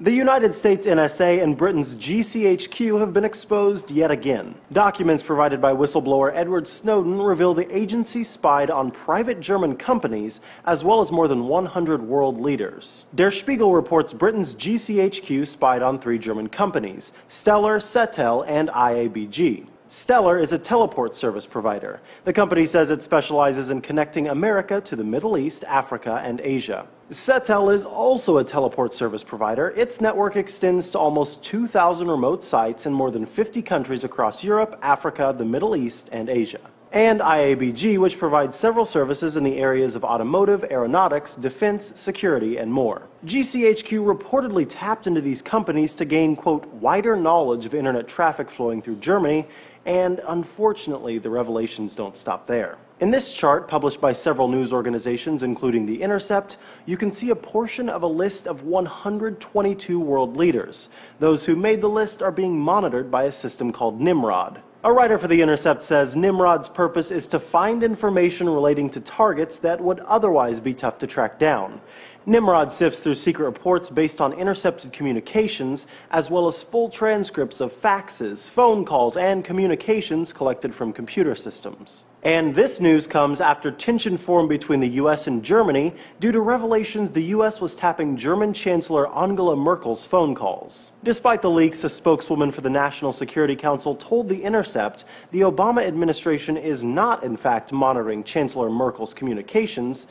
The United States NSA and Britain's GCHQ have been exposed yet again. Documents provided by whistleblower Edward Snowden reveal the agency spied on private German companies as well as more than 100 world leaders. Der Spiegel reports Britain's GCHQ spied on three German companies, Stellar, Cetel, and IABG. Stellar is a teleport service provider. The company says it specializes in connecting America to the Middle East, Africa, and Asia. Cetel is also a teleport service provider. Its network extends to almost 2,000 remote sites in more than 50 countries across Europe, Africa, the Middle East, and Asia and IABG, which provides several services in the areas of automotive, aeronautics, defense, security, and more. GCHQ reportedly tapped into these companies to gain, quote, wider knowledge of internet traffic flowing through Germany, and unfortunately, the revelations don't stop there. In this chart, published by several news organizations, including The Intercept, you can see a portion of a list of 122 world leaders. Those who made the list are being monitored by a system called Nymrod. A writer for The Intercept says Nymrod's purpose is to find information relating to targets that would otherwise be tough to track down. Nymrod sifts through secret reports based on intercepted communications, as well as full transcripts of faxes, phone calls, and communications collected from computer systems. And this news comes after tension formed between the U.S. and Germany due to revelations the U.S. was tapping German Chancellor Angela Merkel's phone calls. Despite the leaks, a spokeswoman for the National Security Council told The Intercept the Obama administration is not, in fact, monitoring Chancellor Merkel's communications.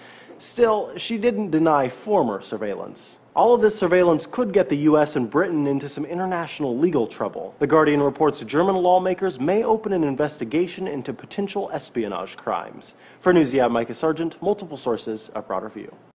Still, she didn't deny former surveillance. All of this surveillance could get the U.S. and Britain into some international legal trouble. The Guardian reports German lawmakers may open an investigation into potential espionage crimes. For Newsy, Micah Sargent, multiple sources, a broader view.